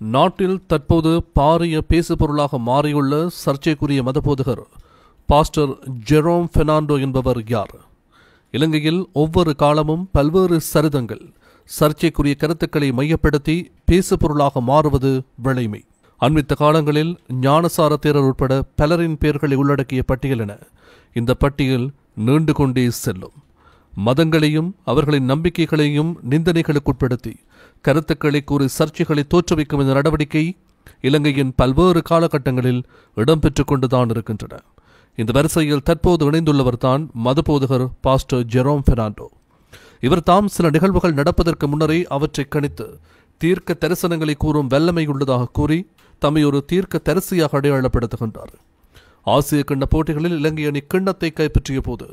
நாட்டில் தற்போது பாரிய பேசுபொருளாக மாறியுள்ள சர்ச்சைக்குரிய மதபோதகர் பாஸ்டர் ஜெரோம் பெர்னாண்டோ என்பவர் யார்? இலங்கையில் ஒவ்வொரு காலமும் பல்வேறு சரிதங்கள் சர்ச்சைக்குரிய கருத்துக்களை மையப்படுத்தி பேசுபொருளாக மாறுவது விளைமை அண்மித்த காலங்களில் ஞானசார தேரர் உட்பட பலரின் பெயர்களை உள்ளடக்கிய பட்டியல் என இந்த பட்டியல் நீண்டு கொண்டே செல்லும். மதங்களையும் அவர்களின் நம்பிக்கைகளையும் நிந்தனைகளுக்குட்படுத்தி கருத்துக்களை கூறி சர்ச்சைகளை தோற்றுவிக்கும் இந்த நடவடிக்கை இலங்கையின் பல்வேறு காலகட்டங்களில் இடம்பெற்றுக் கொண்டுதான் இருக்கின்றன. இந்த வரிசையில் தற்போது இணைந்துள்ளவர் தான் மதபோதகர் பாஸ்டர் ஜெரோம் பெர்னாண்டோ. இவர் தாம் சில நிகழ்வுகள் நடப்பதற்கு முன்னரே அவற்றை கணித்து தீர்க்க தரிசனங்களை கூறும் வல்லமை உள்ளதாக கூறி தம்மை ஒரு தீர்க்க தரிசியாக அடையாளப்படுத்துகின்றார். ஆசிய கிண்ண போட்டிகளில் இலங்கை அணி கிண்ணத்தை கைப்பற்றிய போது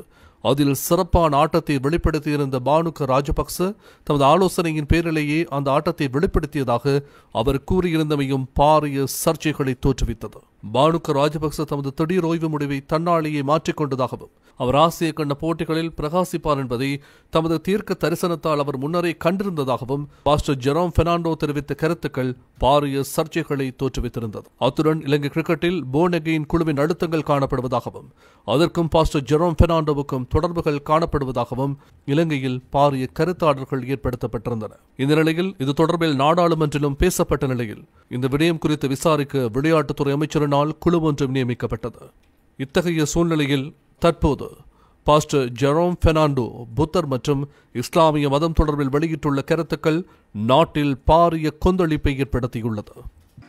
அதில் சிறப்பான ஆட்டத்தை வெளிப்படுத்தியிருந்த பானுக ராஜபக்ச தமது ஆலோசனையின் பேரிலேயே அந்த ஆட்டத்தை வெளிப்படுத்தியதாக அவர் கூறியிருந்தமையும் பாரிய சர்ச்சைகளை தோற்றுவித்தது. பானுக்க ராஜபக்ச தமது திடீர் ஓய்வு முடிவை தன்னாலேயே மாற்றிக்கொண்டதாகவும் அவர் ஆசிய கண்ட போட்டிகளில் பிரகாசிப்பார் என்பதை தமது தீர்க்க தரிசனத்தால் அவர் முன்னரே கண்டிருந்ததாகவும் பாஸ்டர் ஜெரோம் பெர்னாண்டோ தெரிவித்த கருத்துக்கள் பாரிய சர்ச்சைகளை தோற்றுவித்திருந்தது. அத்துடன் இலங்கை கிரிக்கெட்டில் போனெகையின் குழுவின் அழுத்தங்கள் காணப்படுவதாகவும் அதற்கும் பாஸ்டர் ஜெரோம் பெர்னாண்டோவுக்கும் தொடர்புகள் காணப்படுவதாகவும் இலங்கையில் பாரிய கருத்தாடல்கள் ஏற்படுத்தப்பட்டிருந்தன. இந்த நிலையில் இது தொடர்பில் நாடாளுமன்றிலும் பேசப்பட்ட நிலையில் இந்த விடயம் குறித்து விசாரிக்க விளையாட்டுத்துறை அமைச்சர் நாள் குழு ஒன்றும் நியமிக்கப்பட்டது. இத்தகைய சூழ்நிலையில் தற்போது பாஸ்டர் ஜெரோம் பெர்னாண்டோ புத்தர் மற்றும் இஸ்லாமிய மதம் தொடர்பில் வெளியிட்டுள்ள கருத்துக்கள் நாட்டில் பாரிய கொந்தளிப்பை ஏற்படுத்தியுள்ளது.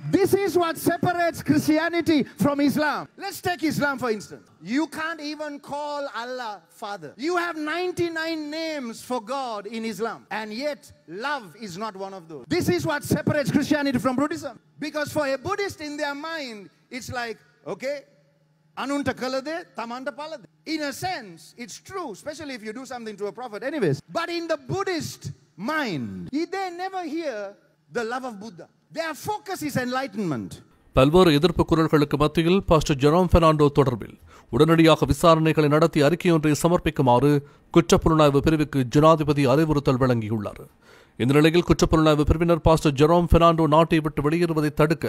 This is what separates Christianity from Islam. Let's take Islam for instance. You can't even call Allah Father. You have 99 names for God in Islam, and yet love is not one of those. This is what separates Christianity from Buddhism. Because for a Buddhist in their mind, it's like, okay, Anunta kalade, tamanta palade. In a sense, it's true, especially if you do something to a prophet, anyways. But in the Buddhist mind, they never hear the love of Buddha. Their focus is enlightenment. பல்வேறு எதிர்ப்பு குரல்களுக்கு மத்தியில் pastor Jerome Fernando தொடர்பில் உடனடியாக விசாரணைகளை நடத்தி அறிக்கையொன்றை சமர்ப்பிக்குமாறு குற்றப்புலனாய்வு பிரிவுக்கு ஜனாதிபதி அறிவுறுத்தல் வழங்கியுள்ளார் இந்த நிலையில் குற்றப்புலனாய்வு பிரிவினர் பாஸ்டர் ஜெரோம் பெர்னாண்டோ நாட்டை விட்டு வெளியேறுவதை தடுக்க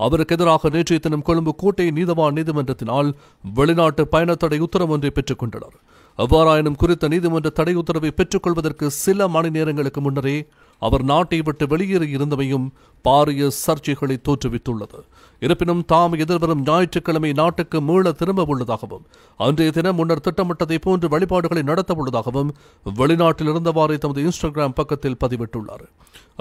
அவருக்கு எதிராக நேற்றைய தினம் கொழும்பு கோட்டை நீதவான் நீதிமன்றத்தினால் வெளிநாட்டு பயணத்தடை உத்தரவு ஒன்றை பெற்றுக் கொண்டனர் அவ்வாறாயினும் குறித்த நீதிமன்ற தடை உத்தரவை பெற்றுக்கொள்வதற்கு சில மணி நேரங்களுக்கு முன்னரே அவர் நாட்டை விட்டு வெளியேறி இருந்தமையும் பாரிய சர்ச்சைகளை தோற்றுவித்துள்ளது. இருப்பினும் தாம் எதிர்வரும் ஞாயிற்றுக்கிழமை நாட்டுக்கு மீள திரும்ப உள்ளதாகவும் அன்றைய தினம் முன்னர் திட்டமிட்டதை போன்று வழிபாடுகளை நடத்த உள்ளதாகவும் வெளிநாட்டில் இருந்தவாறே தமது இன்ஸ்டாகிராம் பக்கத்தில் பதிவிட்டுள்ளார்.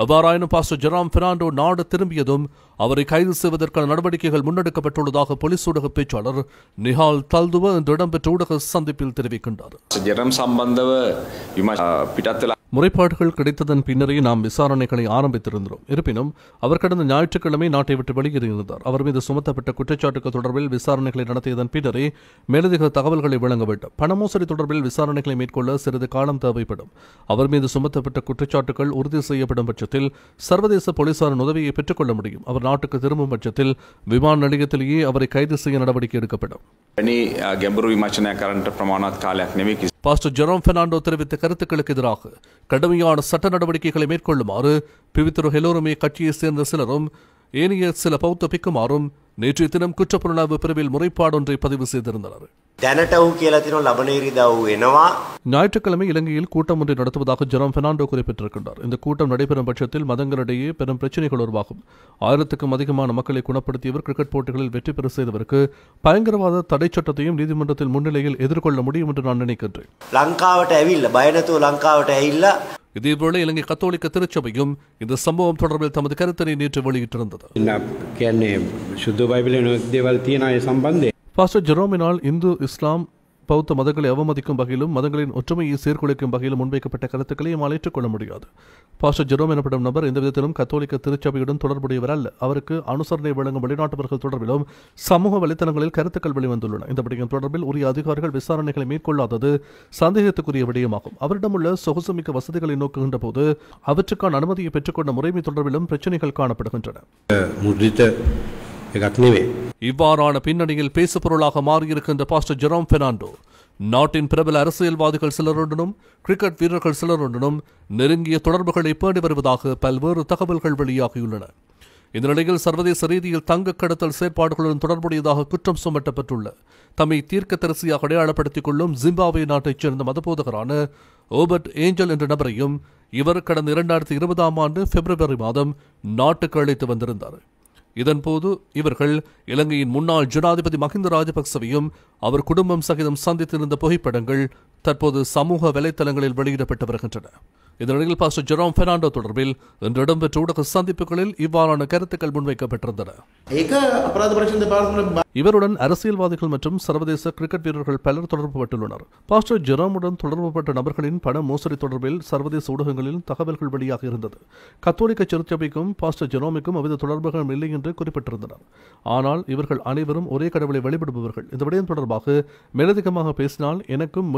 அவ்வாறாயினும் பாஸ்டர் ஜெராம் பெர்னாண்டோ நாடு திரும்பியதும் அவரை கைது செய்வதற்கான நடவடிக்கைகள் முன்னெடுக்கப்பட்டுள்ளதாக போலீஸ் ஊடக பேச்சாளர் நிஹால் தல்துவ இன்று இடம்பெற்ற ஊடக சந்திப்பில் தெரிவிக்கின்றார். ஜெரம் சம்பந்தவ பிட்டத்தில் முறைப்பாடுகள் கிடைத்ததன் பின்னரே நாம் விசாரணைகளை ஆரம்பித்திருந்தோம். இருப்பினும் அவர் கடந்த ஞாயிற்றுக்கிழமை நாட்டை விட்டு வெளியேறியிருந்தார். அவர் மீது சுமத்தப்பட்ட குற்றச்சாட்டுகள் தொடர்பில் விசாரணைகளை நடத்தியதன் பின்னரே மேலதிக தகவல்களை வழங்க வேண்டும். பண மோசடி தொடர்பில் விசாரணைகளை மேற்கொள்ள சிறிது காலம் தேவைப்படும். அவர் மீது சுமத்தப்பட்ட குற்றச்சாட்டுகள் உறுதி செய்யப்படும் பட்சத்தில் சர்வதேச போலீசாரின் உதவியை பெற்றுக்கொள்ள முடியும். அவர் நாட்டுக்கு திரும்பும் பட்சத்தில் விமான நிலையத்திலேயே அவரை கைது செய்ய நடவடிக்கை எடுக்கப்படும். பணி கெம்பரூரி கரண்ட் பிரமாணாத் காலக் நெமிக்கி பாஸ்டர் ஜெரோம் பெர்னாண்டோ தெரிவித்த கருத்துக்களுக்கு எதிராக கடுமையான சட்ட நடவடிக்கைகளை மேற்கொள்ளுமாறு பிவித்துரு ஹெலோருமே கட்சியைச் சேர்ந்த சிலரும் ஏனைய சில பௌத்த பிக்குமாறும் நேற்றைய தினம் குற்றப்புலனாய்வு பிரிவில் முறைப்பாடொன்றை பதிவு செய்திருந்தனர். දැනට ඔහු කියලා තින ලබන ඉරිදා වූ එනවා ஞாயிற்றுக்கிழமை இலங்கையில் கூட்டம் ஒன்றை நடத்துவதாக ஜெரோம் பெர்னாண்டோ குறிப்பிட்டிருக்கின்றார் இந்த கூட்டம் நடைபெறும் பட்சத்தில் மதங்களிடையே பெரும் பிரச்சனைகள் உருவாகும் ஆயிரத்துக்கும் அதிகமான மக்களை குணப்படுத்தியவர் கிரிக்கெட் போட்டிகளில் வெற்றி பெற செய்தவருக்கு பயங்கரவாத தடை சட்டத்தையும் நீதிமன்றத்தில் முன்னிலையில் எதிர்கொள்ள முடியும் என்று நான் நினைக்கின்றேன் ලංකාවට ඇවිල්ල බයනතුව ලංකාවට ඇහිල්ලා இதேபோல இலங்கை கத்தோலிக்க திருச்சபையும் இந்த சம்பவம் தொடர்பில் தமது கருத்தினை நேற்று வெளியிட்டிருந்தது பாஸ்டர் ஜெரோமினால் இந்து இஸ்லாம் பௌத்த மதங்களை அவமதிக்கும் வகையிலும் மதங்களின் ஒற்றுமையை சீர்குலைக்கும் வகையிலும் முன்வைக்கப்பட்ட கருத்துக்களை நாம் ஏற்றுக்கொள்ள முடியாது. பாஸ்டர் ஜெரோம் எனப்படும் நபர் எந்த விதத்திலும் கத்தோலிக்க திருச்சபையுடன் தொடர்புடையவர் அல்ல. அவருக்கு அனுசரணை வழங்கும் வெளிநாட்டவர்கள் தொடர்பிலும் சமூக வலைத்தளங்களில் கருத்துக்கள் வெளிவந்துள்ளன. இந்த விடயம் தொடர்பில் உரிய அதிகாரிகள் விசாரணைகளை மேற்கொள்ளாதது சந்தேகத்துக்குரிய விடயமாகும். அவரிடமுள்ள சொகுசுமிக்க வசதிகளை நோக்குகின்ற போது அவற்றுக்கான அனுமதியை பெற்றுக்கொண்ட முறைமை தொடர்பிலும் பிரச்சனைகள் காணப்படுகின்றன. එකක් නෙවේ. இவ்வாறான பின்னணியில் பேசுபொருளாக மாறியிருக்கின்ற பாஸ்டர் ஜெரோம் பெர்னாண்டோ நாட்டின் பிரபல அரசியல்வாதிகள் சிலருடனும் கிரிக்கெட் வீரர்கள் சிலருடனும் நெருங்கிய தொடர்புகளை பேணி வருவதாக பல்வேறு தகவல்கள் வெளியாகியுள்ளன இந்த நிலையில் சர்வதேச ரீதியில் தங்க கடத்தல் செயற்பாடுகளுடன் தொடர்புடையதாக குற்றம் சுமத்தப்பட்டுள்ள தம்மை தீர்க்கதரிசியாக அடையாளப்படுத்திக் கொள்ளும் ஜிம்பாப்வே நாட்டைச் சேர்ந்த மதபோதகரான ஓபர்ட் ஏஞ்சல் என்ற நபரையும் இவர் கடந்த இரண்டாயிரத்தி இருபதாம் ஆண்டு பிப்ரவரி மாதம் நாட்டுக்கு அழைத்து வந்திருந்தார் இதன்போது இவர்கள் இலங்கையின் முன்னாள் ஜனாதிபதி மஹிந்த ராஜபக்சவையும் அவர் குடும்பம் சகிதம் சந்தித்திருந்த புகைப்படங்கள் தற்போது சமூக வலைத்தளங்களில் வெளியிடப்பட்டு வருகின்றன. இதனிடையில் பாஸ்டர் ஜெரோம் பெர்னாண்டோ தொடர்பில் இன்று இடம்பெற்ற ஊடக சந்திப்புகளில் இவ்வாறான கருத்துக்கள் முன்வைக்கப்பட்டிருந்தன. இவருடன் அரசியல்வாதிகள் மற்றும் சர்வதேச கிரிக்கெட் வீரர்கள் பலர் தொடர்புபட்டுள்ளனர் பாஸ்டர் ஜெராமுடன் தொடர்புபட்ட நபர்களின் பண மோசடி தொடர்பில் சர்வதேச ஊடகங்களில் தகவல்கள் வெளியாக இருந்தது. கத்தோலிக்க திருச்சபைக்கும் பாஸ்டர் ஜெரோமுக்கும் அவ்வித தொடர்புகள் இல்லை என்று குறிப்பிட்டிருந்தனர். ஆனால் இவர்கள் அனைவரும் ஒரே கடவுளை வழிபடுபவர்கள். இந்த விடயம் தொடர்பாக மேலதிகமாக பேசினால் எனக்கும்